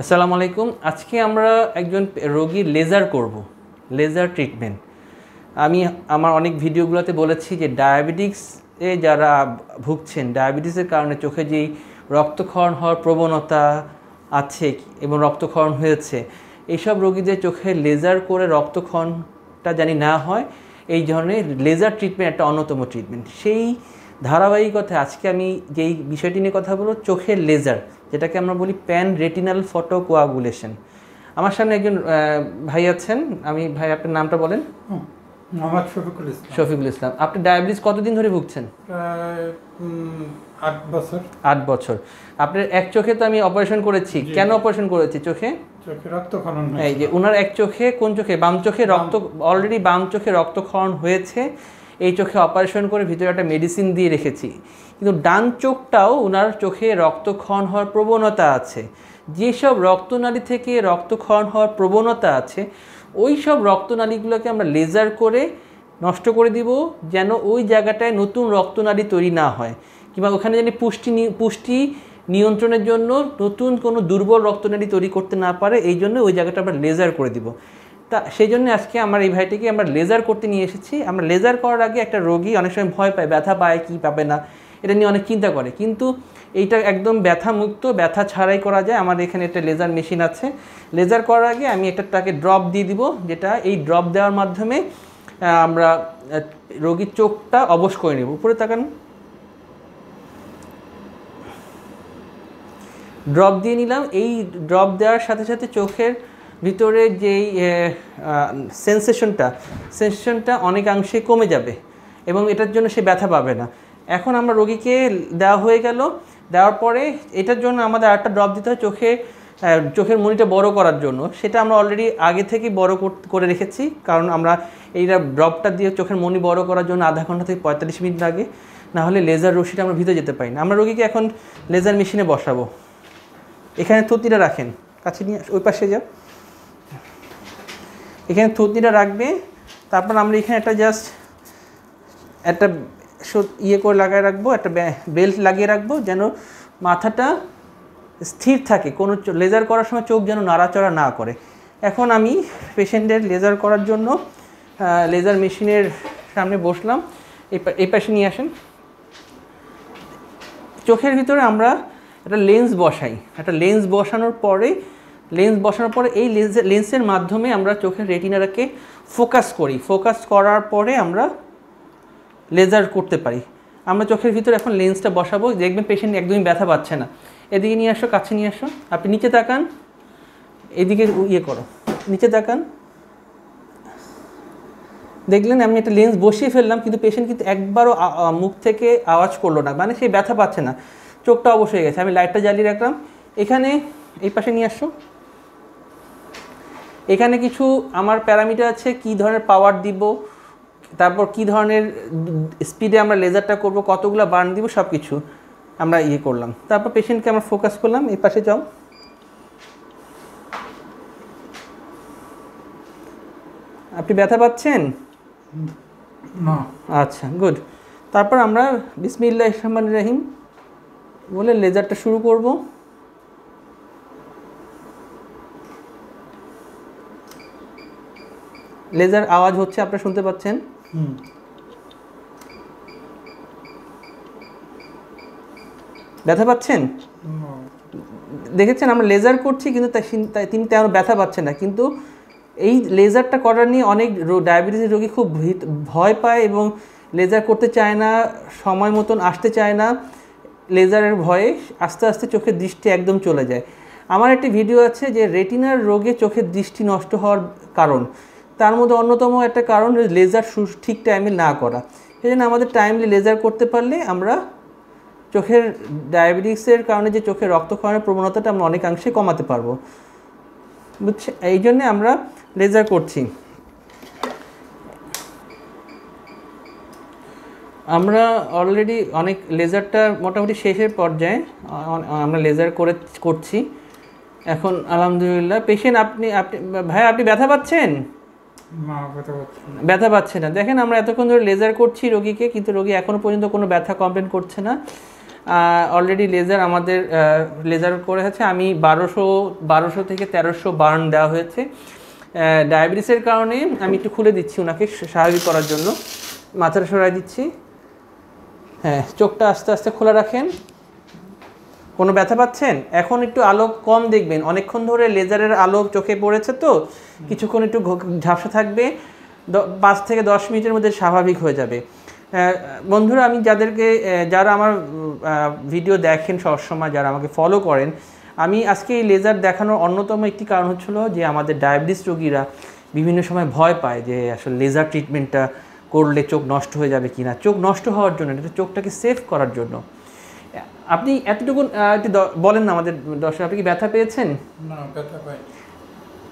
আসসালামু আলাইকুম আজকে আমরা একজন রোগীর লেজার করব, লেজার ট্রিটমেন্ট। আমি আমার অনেক ভিডিওগুলোতে বলেছি যে ডায়াবেটিক্স যারা ভুগছেন, ডায়াবেটিসের কারণে চোখে যেই রক্তক্ষরণ হওয়ার প্রবণতা আছে এবং রক্তক্ষরণ হয়েছে, এইসব রোগীদের চোখে লেজার করে রক্তক্ষরণটা জানি না হয়। এই ধরনের লেজার ট্রিটমেন্ট একটা অন্যতম ট্রিটমেন্ট। সেই ধারাবাহিকতায় আজকে আমি যেই বিষয়টি নিয়ে কথা বলব চোখের লেজার যেটাকে আমরা বলি প্যান রেটিনাল ফটো কোয়াগুলেশন আমার সামনে একজন ভাই আছেন আমি ভাই আপনার নামটা বলেন। শফিকুল ইসলাম। শফিকুল ইসলাম আপনি ডায়াবেটিস কতদিন ধরে ভুগছেন? আট বছর। আট বছর। আপনার এক চোখে তো আমি অপারেশন করেছি। কেন অপারেশন করেছি চোখে? চোখে রক্তক্ষরণ এই যে ওনার এক চোখে কোন চোখে? বাম চোখে রক্ত অলরেডি বাম চোখে রক্তক্ষরণ হয়েছে। এই চোখে অপারেশন করে ভিতরে একটা মেডিসিন দিয়ে রেখেছি। কিন্তু ডান চোখটাও ওনার চোখে রক্তক্ষরণ হওয়ার প্রবণতা আছে। যেসব রক্তনালী থেকে রক্তক্ষরণ হওয়ার প্রবণতা আছে ওই সব রক্তনালীগুলোকে আমরা লেজার করে নষ্ট করে দিব যেন ওই জায়গাটায় নতুন রক্তনালী তৈরি না হয়। কিংবা ওখানে যেন পুষ্টি পুষ্টি নিয়ন্ত্রণের জন্য নতুন কোনো দুর্বল রক্তনালী তৈরি করতে না পারে, এই জন্য ওই জায়গাটা আমরা লেজার করে দিব। তা সেই জন্য আজকে আমার এই ভাইটিকে আমরা লেজার করতে নিয়ে এসেছি। আমরা লেজার করার আগে একটা রোগী অনেক সময় ভয় পায়, ব্যথা পায়, কি পাবে না, এটা নিয়ে অনেক চিন্তা করে। কিন্তু এইটা একদম ব্যথা মুক্ত ব্যথা ছাড়াই করা যায়। আমার এখানে একটা লেজার মেশিন আছে। লেজার করার আগে আমি একটা তাকে ড্রপ দিয়ে দিব, যেটা এই ড্রপ দেওয়ার মাধ্যমে আমরা রোগীর চোখটা অবশ করে নেব। উপরে তাকান। ড্রপ দিয়ে নিলাম। এই ড্রপ দেওয়ার সাথে সাথে চোখের ভিতরে যেই সেন্সেশনটা সেন্সেশনটা অনেকাংশে কমে যাবে এবং এটার জন্য সে ব্যথা পাবে না। এখন আমরা রোগীকে দেওয়া হয়ে গেল, দেওয়ার পরে এটার জন্য আমাদের আরেকটা ড্রপ দিতে হয় চোখে চোখের মনিটা বড় করার জন্য। সেটা আমরা অলরেডি আগে থেকেই বড় করে রেখেছি, কারণ আমরা এইটা ড্রপটা দিয়ে চোখের মনি বড় করার জন্য আধা ঘণ্টা থেকে পঁয়তাল্লিশ মিনিট লাগে, না হলে লেজার রশিটা আমরা ভিতরে যেতে পারি না। আমরা রোগীকে এখন লেজার মেশিনে বসাবো। এখানে থুতনিটা রাখেন, কাছে নিয়ে ওই পাশে যাও এখানে থুতনিটা রাখবে, তারপর আমরা এখানে একটা জাস্ট একটা ইয়ে করে লাগায় রাখব, একটা বেল্ট লাগিয়ে রাখব যেন মাথাটা স্থির থাকে, কোনো লেজার করার সময় চোখ যেন নাড়াচড়া না করে। এখন আমি পেশেন্টের লেজার করার জন্য লেজার মেশিনের সামনে বসলাম। এই পাশে নিয়ে আসেন। চোখের ভিতরে আমরা একটা লেন্স বসাই। একটা লেন্স বসানোর পরে লেন্স বসানোর পরে এই লেন্সের লেন্সের মাধ্যমে আমরা চোখের রেটিনাটাকে ফোকাস করি। ফোকাস করার পরে আমরা লেজার করতে পারি। আমরা চোখের ভিতরে এখন লেন্সটা বসাবো, দেখবেন পেশেন্ট একদমই ব্যথা পাচ্ছে না। এদিকে নিয়ে আসো, কাছে নিয়ে আসো। আপনি নিচে তাকান, এদিকে ইয়ে করো, নিচে তাকান। দেখলেন আমি একটা লেন্স বসিয়ে ফেললাম, কিন্তু পেশেন্ট কিন্তু একবারও মুখ থেকে আওয়াজ করল না। মানে সে ব্যথা পাচ্ছে না। চোখটা অবশ্যই গেছে। আমি লাইটটা জ্বালিয়ে রাখলাম। এখানে এই পাশে নিয়ে আসো। এখানে কিছু আমার প্যারামিটার আছে কি ধরনের পাওয়ার দিব তারপর কি ধরনের স্পিডে আমরা লেজারটা করব কতগুলো বার্ন দিব সব কিছু আমরা ইয়ে করলাম। তারপর পেশেন্টকে আমরা ফোকাস করলাম এই পাশে যাও। আপনি ব্যথা পাচ্ছেন? না। আচ্ছা গুড তারপর আমরা বিসমিল্লাহ রহমান রাহিম বলে লেজারটা শুরু করব। লেজার আওয়াজ হচ্ছে আপনারা শুনতে পাচ্ছেন? ব্যথা পাচ্ছেন? দেখেছেন আমরা লেজার করছি কিন্তু তিনি তেমন ব্যথা পাচ্ছেন না। কিন্তু এই লেজারটা করার নিয়ে অনেক ডায়াবেটিসের রোগী খুব ভয় পায় এবং লেজার করতে চায় না সময় মতন আসতে চায় না। লেজারের ভয়ে আস্তে আস্তে চোখের দৃষ্টি একদম চলে যায়। আমার একটি ভিডিও আছে যে রেটিনার রোগে চোখের দৃষ্টি নষ্ট হওয়ার কারণ। তার মধ্যে অন্যতম একটা কারণ লেজার সু- ঠিক টাইমে না করা। সেই জন্য আমাদের টাইমলি লেজার করতে পারলে আমরা চোখের ডায়াবেটিক্সের কারণে যে চোখের রক্তক্ষরণের প্রবণতাটা আমরা অনেকাংশে কমাতে পারব। বুঝছে? এই জন্যে আমরা লেজার করছি। আমরা অলরেডি অনেক লেজারটা মোটামুটি শেষের পর্যায়ে আমরা লেজার করে করছি। এখন আলহামদুলিল্লাহ পেশেন্ট আপনি আপনি ভাই, আপনি ব্যথা পাচ্ছেন? ব্যথা পাচ্ছি না। দেখেন, আমরা এতক্ষণ ধরে লেজার করছি রোগীকে, কিন্তু রোগী এখনও পর্যন্ত কোনো ব্যথা কমপ্লেন করছে না। অলরেডি লেজার আমাদের লেজার করে আছে। আমি বারোশো বারোশো থেকে তেরোশো বার্ন দেওয়া হয়েছে। ডায়াবেটিসের কারণে আমি একটু খুলে দিচ্ছি ওনাকে স্বাভাবিক করার জন্য। মাথাটা সরাই দিচ্ছি। হ্যাঁ চোখটা আস্তে আস্তে খোলা রাখেন। কোনো ব্যথা পাচ্ছেন? এখন একটু আলো কম দেখবেন। অনেকক্ষণ ধরে লেজারের আলো চোখে পড়েছে তো। কিছুক্ষণ একটু ঝাপসা থাকবে। পাঁচ থেকে দশ মিনিটের মধ্যে স্বাভাবিক হয়ে যাবে। বন্ধুরা, আমি যাদেরকে যারা আমার ভিডিও দেখেন সবসময়, যারা আমাকে ফলো করেন, আমি আজকে এই লেজার দেখানোর অন্যতম একটি কারণ হচ্ছিল যে আমাদের ডায়াবেটিস রোগীরা বিভিন্ন সময় ভয় পায় যে আসলে লেজার ট্রিটমেন্টটা করলে চোখ নষ্ট হয়ে যাবে কিনা। চোখ নষ্ট হওয়ার জন্য, এটা চোখটাকে সেভ করার জন্য। আপনি এতটুকু বলেন না আমাদের দর্শক আপনি কি ব্যথা পেয়েছেন? না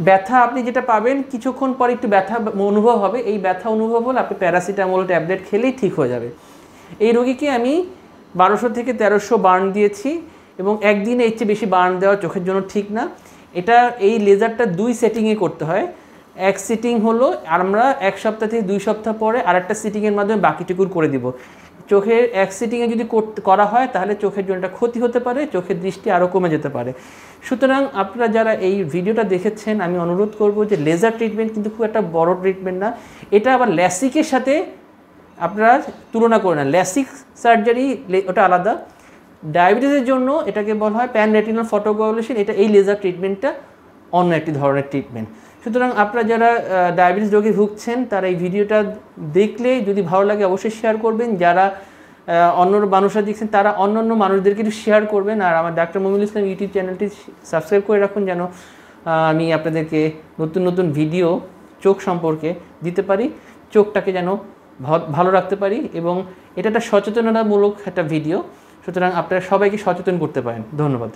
ব্যথা আপনি যেটা পাবেন কিছুক্ষণ পর একটু ব্যথা অনুভব হবে। এই ব্যথা অনুভব হলে আপনি প্যারাসিটামল ট্যাবলেট খেলেই ঠিক হয়ে যাবে। এই রোগীকে আমি বারোশো থেকে তেরোশো বার্ন দিয়েছি এবং একদিনে এর চেয়ে বেশি বার্ন দেওয়া চোখের জন্য ঠিক না। এটা এই লেজারটা দুই সেটিংয়ে করতে হয়। এক সিটিং হলো আর আমরা এক সপ্তাহ থেকে দুই সপ্তাহ পরে আর একটা সিটিংয়ের মাধ্যমে বাকিটুকুর করে দিব। চোখের এক যদি করা হয়, তাহলে চোখের জন্য ক্ষতি হতে পারে, চোখের দৃষ্টি আরও কমে যেতে পারে। সুতরাং আপনারা যারা এই ভিডিওটা দেখেছেন, আমি অনুরোধ করব যে লেজার ট্রিটমেন্ট কিন্তু খুব একটা বড় ট্রিটমেন্ট না। এটা আবার ল্যাসিকের সাথে আপনারা তুলনা করে না ল্যাসিক সার্জারি ওটা আলাদা। ডায়াবেটিসের জন্য এটাকে বলা হয় প্যান রেটিনাল ফটোকোয়ালেশন এটা এই লেজার ট্রিটমেন্টটা অন্য একটি ধরনের ট্রিটমেন্ট সুতরাং আপনারা যারা ডায়াবেটিস রোগে ভুগছেন, তারা এই ভিডিওটা দেখলে যদি ভালো লাগে অবশ্যই শেয়ার করবেন। যারা অন্য মানুষরা দেখছেন, তারা অন্য অন্য মানুষদেরকে একটু শেয়ার করবেন। আর আমার ডাক্তার মমিনুল ইসলাম ইউটিউব চ্যানেলটি সাবস্ক্রাইব করে রাখুন যেন আমি আপনাদেরকে নতুন নতুন ভিডিও চোখ সম্পর্কে দিতে পারি, চোখটাকে যেন ভালো রাখতে পারি এবং এটা একটা সচেতনতামূলক একটা ভিডিও। সুতরাং আপনারা সবাইকে সচেতন করতে পারেন। ধন্যবাদ।